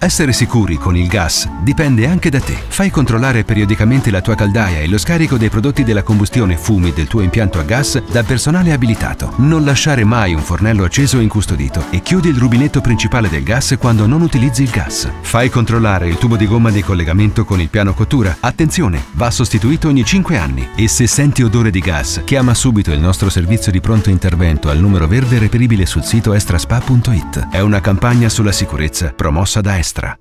Essere sicuri con il gas dipende anche da te. Fai controllare periodicamente la tua caldaia e lo scarico dei prodotti della combustione fumi del tuo impianto a gas da personale abilitato. Non lasciare mai un fornello acceso o incustodito e chiudi il rubinetto principale del gas quando non utilizzi il gas. Fai controllare il tubo di gomma di collegamento con il piano cottura. Attenzione, va sostituito ogni 5 anni. E se senti odore di gas, chiama subito il nostro servizio di pronto intervento al numero verde reperibile sul sito estraspa.it. È una campagna sulla sicurezza promossa da Estra. быстро.